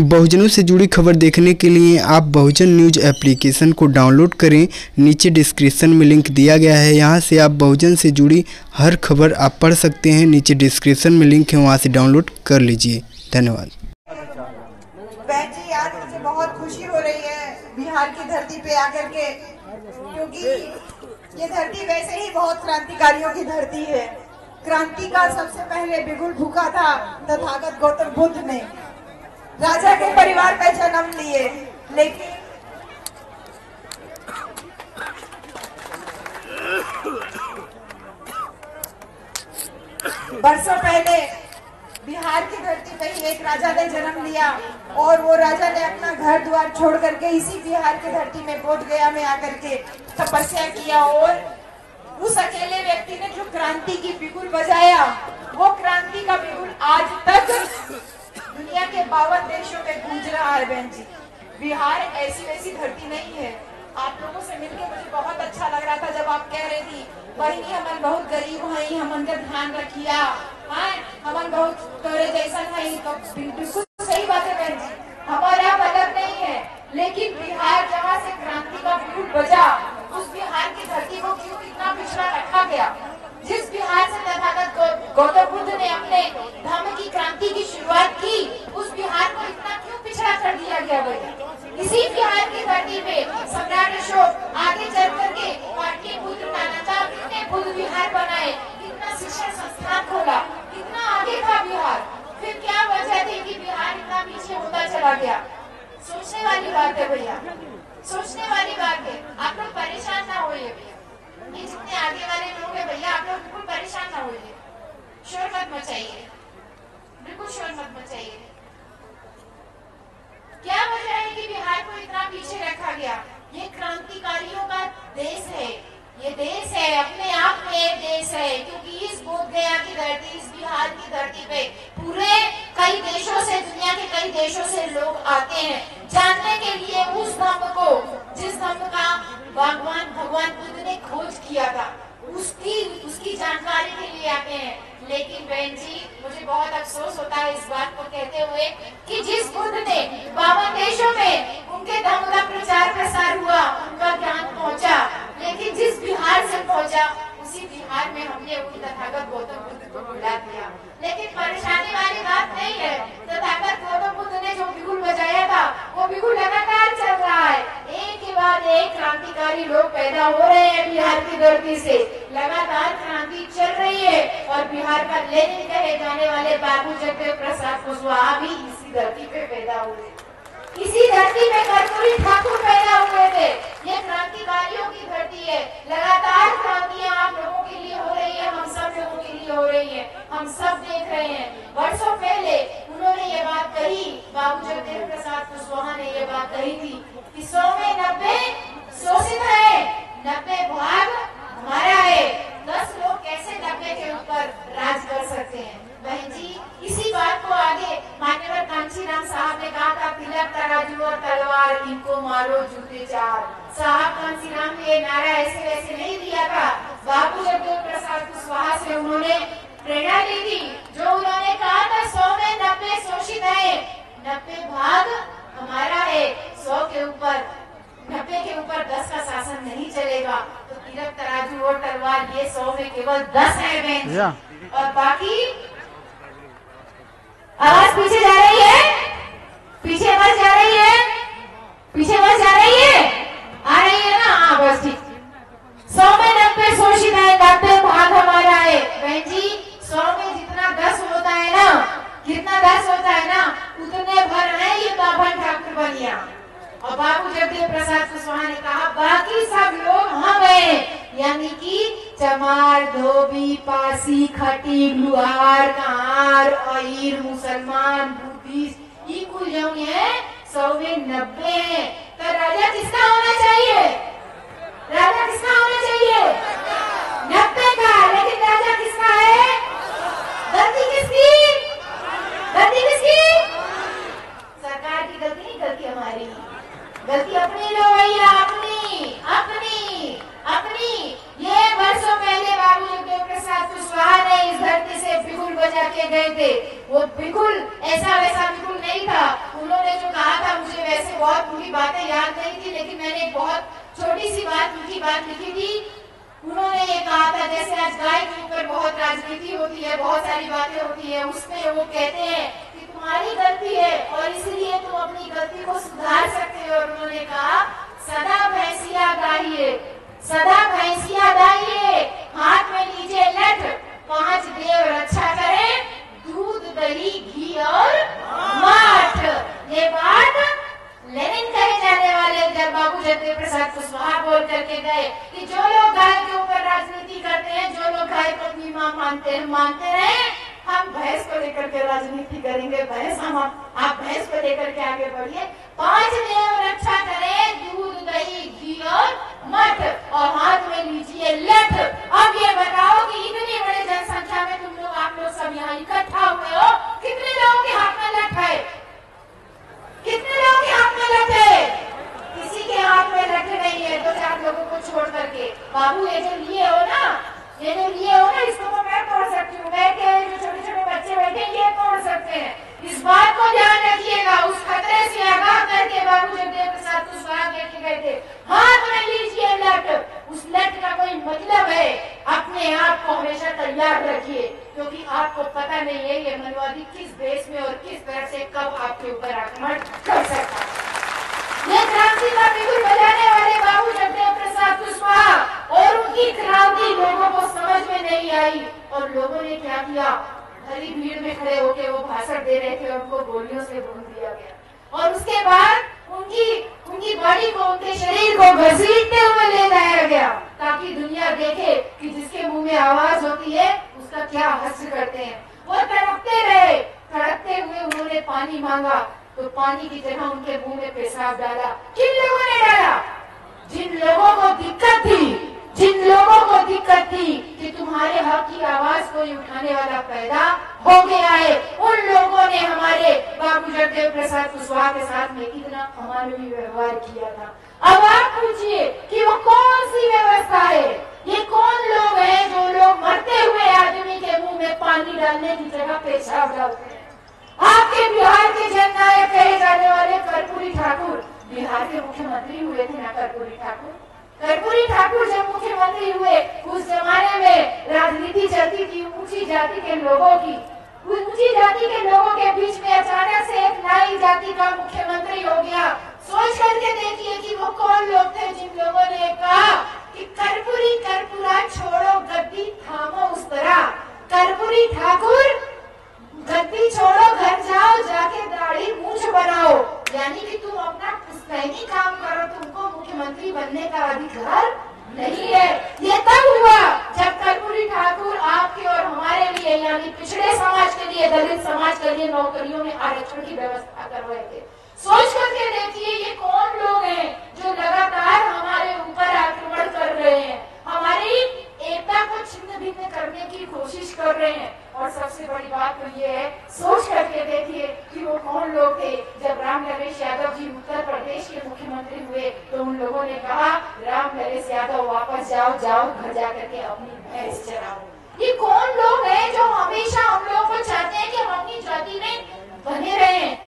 बहुजनों से जुड़ी खबर देखने के लिए आप बहुजन न्यूज़ एप्लीकेशन को डाउनलोड करें। नीचे डिस्क्रिप्शन में लिंक दिया गया है। यहाँ से आप बहुजन से जुड़ी हर खबर आप पढ़ सकते हैं। नीचे डिस्क्रिप्शन में लिंक है, वहाँ से डाउनलोड कर लीजिए। धन्यवाद। बहुत खुशी हो रही है बिहार की धरती पे आकर के, क्योंकि ये धरती वैसे ही बहुत क्रांतिकारियों की धरती है। क्रांति का सबसे पहले बिगुल भूखा था तथागत गौतम बुद्ध ने। राजा के परिवार में जन्म लिए, लेकिन बरसों पहले बिहार की धरती पे ही एक राजा ने जन्म लिया और वो राजा ने अपना घर द्वार छोड़ करके इसी बिहार की धरती में बोध गया में आकर के तपस्या किया और उस अकेले व्यक्ति ने जो क्रांति की बिगुल बजाया, वो क्रांति का बिगुल आज तक दुनिया के बावन देशों में गूंज रहा है बहन जी। बिहार ऐसी वैसी धरती नहीं है। आप लोगों से मिलकर मुझे बहुत अच्छा लग रहा था जब आप कह रही थी, बहनी हमन बहुत गरीब है हमन का ध्यान रखिया। हाँ हमन बहुत तोरे जैसा हई तो बिल्कुल सही बात है बहन जी। हमारा मतलब नहीं है। लेकिन बिहार जहाँ से क्रांति का बिल्कुल बजा, उस बिहार की धरती को क्यों इतना पिछड़ा रखा गया जिस बिहार से तथागत गौतम बुद्ध ने अपने धर्म की क्रांति की शुरुआत की उस बिहार को इतना क्यों पिछड़ा कर दिया गया भैया इसी बिहार की धरती पे सम्राट अशोक आगे चल करके पाटली पुत्र नालंदा कितने बुद्ध विहार बनाए। कितना शिक्षण संस्थान खोला, कितना आगे था बिहार। फिर क्या वजह थी कि बिहार इतना पीछे होता चला गया? सोचने वाली बात है भैया। सोचने वाली बात है। आप लोग परेशान ना होइए भैया। जितने आगे वाले लोग हैं भैया, आप लोग बिल्कुल परेशान ना होइए। शोर मत मचाइए। बिल्कुल शोर मत मचाइए। क्या वजह है कि बिहार को इतना पीछे रखा गया? ये क्रांतिकारियों का देश है। ये देश है, अपने आप में एक देश है, क्योंकि इस बोध गया की धरती, इस बिहार की धरती पे पूरे कई देशों से, दुनिया के कई देशों से लोग आते हैं। जानने के लिए उस धम्म को, जिस धम्म का भगवान भगवान बुद्ध ने खोज किया था, उसकी उसकी जानकारी के लिए आते हैं। लेकिन बहन जी, मुझे बहुत अफसोस होता है इस बात को कहते हुए कि जिस बुद्ध ने बावन देशों में उनके धर्म का प्रचार प्रसार हुआ, उनका ज्ञान बिहार से पहुँचा, उसी बिहार में हमने उन तथागत गौतम बुद्ध को बुला दिया। लेकिन परेशानी वाली बात नहीं है, तथागत गौतम बुद्ध ने जो बिगुल बजाया था, वो बिगुल लगातार चल रहा है। एक के बाद एक क्रांतिकारी लोग पैदा हो रहे हैं बिहार की धरती से। लगातार क्रांति चल रही है और बिहार का लेनिन कहे जाने वाले बाबू जगदेव प्रसाद कुशवाहा भी इसी धरती पे पैदा हुए। इसी धरती पे कर्पूरी ठाकुर पैदा हुए थे। ये क्रांतिकारियों की धरती है। लगातार क्रांतियाँ आप लोगों के लिए हो रही है, हम सब लोगों के लिए हो रही है। हम सब देख रहे हैं। वर्षों पहले उन्होंने ये बात कही, बाबू जगदेव प्रसाद कुशवाहा ने ये बात कही थी कि सौ में नब्बे शोषित है नब्बे भाग हमारा है दस लोग कैसे नब्बे के ऊपर राज कर सकते हैं बहन जी इसी बात को आगे मान्यवर कांचीराम साहब ने कहा तराजू और तलवार इनको मारो जूते चार। साहब कांचीराम ने नारा ऐसे वैसे नहीं दिया था। बाबू जगदेव प्रसाद कुशवाहा से उन्होंने प्रेरणा ली थी जो उन्होंने कहा था सौ में नब्बे शोषित है। नब्बे भाग हमारा है सौ के ऊपर। नब्बे के ऊपर दस का शासन नहीं चलेगा। तो तिलक तराजू और तलवार ये सौ में केवल दस है बहन और बाकी आवाज़ पीछे जा रही है? पीछे बस जा रही है? पीछे बस जा रही है? आ रही है ना? हाँ बस ठीक। सौ में नब्बे शोषित है नब्बे भाग हमारा है। बहन जी, सौ में जितना दस होता है ना, कितना दस होता है ना, उतने भर है ये बाभन ठाकुर बनिया। और बाबू जगदेव प्रसाद कुशवाहा ने कहा, बाकी सब लोग हम हैं। यानी कि चमार, धोबी पासी खटी, लुहार कहार अहिर, मुसलमान, बुद्धिस्ट कुल है सौ में नब्बे है तो राजा किसका होना चाहिए? राजा किसका होना चाहिए? नब्बे का। लेकिन राजा किसका है? गलती किसकी? गलती किसकी? सरकार की गलती नहीं, गलती हमारी। गलती अपनी लो भैया, अपनी अपनी अपनी। ये वर्षों पहले बाबू जगदेव प्रसाद कुशवाहा ने इस धरती से बिगुल बजा के गए थे। वो बिगुल ऐसा वैसा बिगुल नहीं था। उन्होंने जो कहा था, मुझे वैसे बहुत उनकी बातें याद नहीं थी, लेकिन मैंने एक बहुत छोटी सी बात उनकी बात लिखी थी। उन्होंने ये कहा था, जैसे आज गाय के ऊपर बहुत राजनीति होती है, बहुत सारी बातें होती है, उसमें वो कहते हैं कि तुम्हारी गलती है, और इसलिए तुम अपनी गलती को सुधार सकते हो। और उन्होंने कहा, सदा भैंसिया गाइए, सदा भैंसिया गाइए, हाथ में लीजिए लठ, पाँच देव रक्षा अच्छा करें, दूध, दही, घी और ये बात लेनिन कहे जाने वाले जब बाबू जगदेव प्रसाद कुशवाहा बोल करके गए कि जो लोग गाय के ऊपर राजनीति करते हैं, जो लोग गाय को अपनी माँ मानते हैं, मानते रहे, हम भैंस को लेकर के राजनीति करेंगे, भैंस हम, आप भैंस को लेकर के आगे बढ़िए। पाँच देव रक्षा करें, दूध, दही, घी और मठ, और हाथ में लीजिए लठ। अब ये बताओ कि इतनी बड़ी जनसंख्या में तुम लोग, आप लोग सब यहाँ इकट्ठा हुए हो? कितने लोगों के हाथ में लठ है? बाबू, ये जो लिए हो ना, ये जो लिए हो ना, इसको तो मैं तोड़ सकती हूँ। बैठे जो छोटे छोटे बच्चे बैठे, ये तोड़ सकते हैं। इस बात को ध्यान रखिएगा, उस खतरे से आगाह करके बाबू जगदेव प्रसाद कुशवाहा लेके गए थे। हाथ में लीजिए लट। उस लट का कोई मतलब है? अपने आप को हमेशा तैयार रखिए, क्योंकि आपको पता नहीं है ये मनवादी किस देश में और किस तरह से कब आपके ऊपर आक्रमण कर सकता है। ये क्रांति का बिगुल बजाने वाले बाबू जगदेव प्रसाद कुशवाहा और उनकी क्रांति लोगों को समझ में नहीं आई और लोगों ने क्या किया भरी भीड़ में खड़े होकर वो भाषण दे रहे थे उनको गोलियों से भून दिया गया। और उसके बाद उनकी उनकी बॉडी को, उनके शरीर को घसीटते हुए ले जाया गया, ताकि दुनिया देखे कि जिसके मुँह में आवाज़ होती है, उसका क्या हस्र करते हैं। वो तड़पते रहे। तड़पते हुए उन्होंने पानी मांगा तो पानी की जगह उनके मुँह में पेशाब डाला। किन लोगों ने डाला? जिन लोगों को दिक्कत थी जिन लोगों को दिक्कत थी कि तुम्हारे हक की आवाज़ कोई उठाने वाला पैदा हो गया है उन लोगों ने हमारे बाबू जगदेव प्रसाद कुशवाहा के साथ में कितना अमानवीय व्यवहार किया था अब आप पूछिए कि वो कौन सी व्यवस्था है ये कौन लोग हैं जो लोग मरते हुए आदमी के मुँह में पानी डालने की जगह पेशाब डालते हैं आपके बिहार के जननायक कहे जाने वाले कर्पूरी ठाकुर बिहार के मुख्यमंत्री हुए थे ना कर्पूरी ठाकुर कर्पूरी ठाकुर जब मुख्यमंत्री हुए उस जमाने में राजनीति चलती थी ऊँची जाति के लोगों की ऊँची जाति के लोगों के बीच में अचानक से एक नाई जाति का मुख्यमंत्री हो गया सोच करके देखिए कि वो कौन लोग थे जिन लोगों ने कहा कि कर्पूरी कर्पूरा छोड़ो, गद्दी थामो उस तरह। कर्पूरी ठाकुर, गद्दी छोड़ो, घर जाओ, जाके दाढ़ी मूछ बनाओ। यानी कि तुम अपना पुश्तैनी काम करो, तुमको मुख्यमंत्री बनने का अधिकार नहीं है। ये तब हुआ जब कर्पूरी ठाकुर आपके और हमारे लिए, यानी पिछड़े समाज के लिए, दलित समाज के लिए नौकरियों में आरक्षण की व्यवस्था कर रहे थे। सोच करके देखिए ये कौन लोग हैं जो लगातार हमारे ऊपर आक्रमण कर रहे हैं। हमारी एकता को छिन्न भिन्न करने की कोशिश कर रहे हैं। और सबसे बड़ी बात तो ये है, सोच करके देखिए कि वो कौन लोग थे। जब राम नरेश यादव जी उत्तर प्रदेश के मुख्यमंत्री हुए तो उन लोगों ने कहा, राम नरेश यादव, वापस जाओ जाओ, घर जा करके अपनी भैंस चराओ। ये कौन लोग हैं जो हमेशा